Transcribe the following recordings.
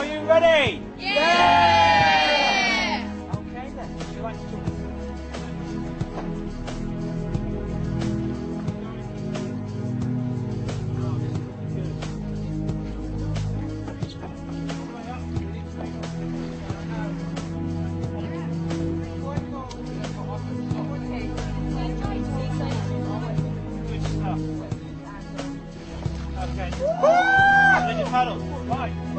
Are you ready? Yeah! Okay then, would you like to talk? Good stuff. Okay. Then you paddle. Right.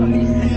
Um,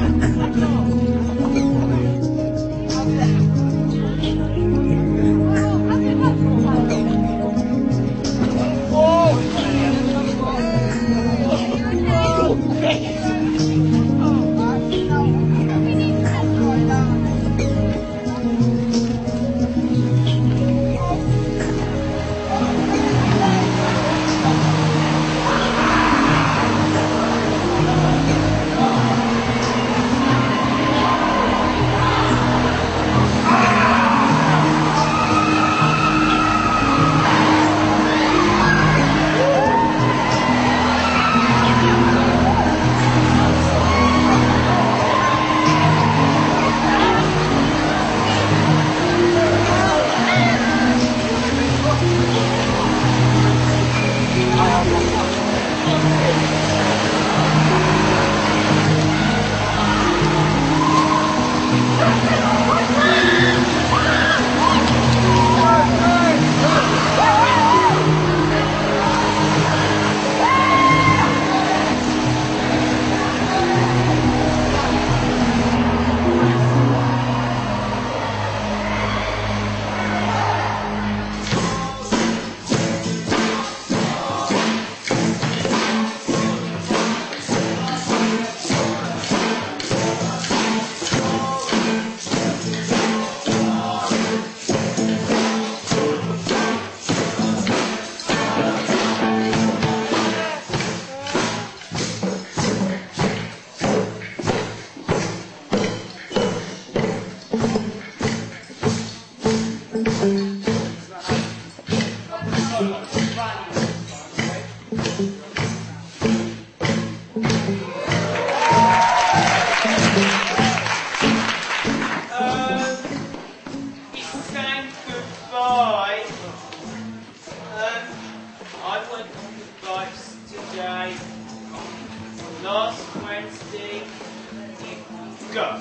Go.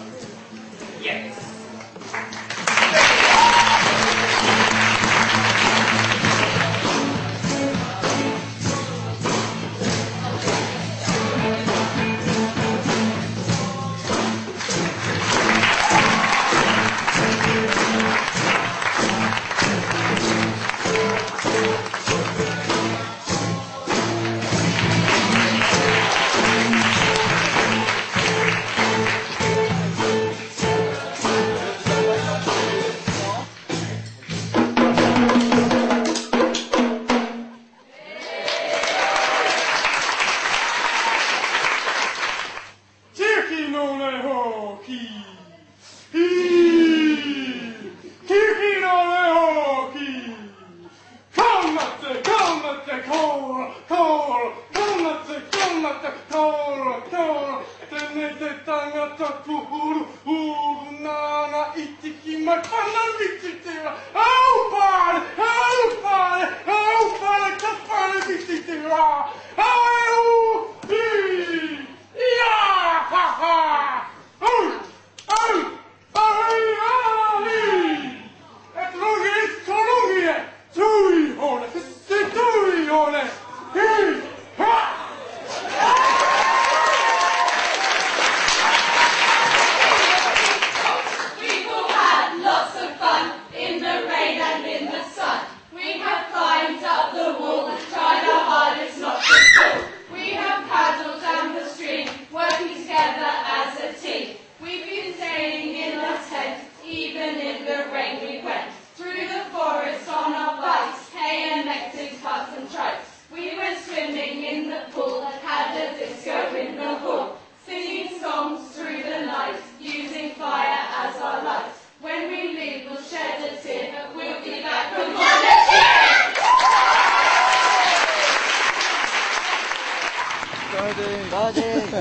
Yes. Nana itiki makana bititira. Oh, bad! Oh, bad! Oh, bad! I can't find a bititira. Oh,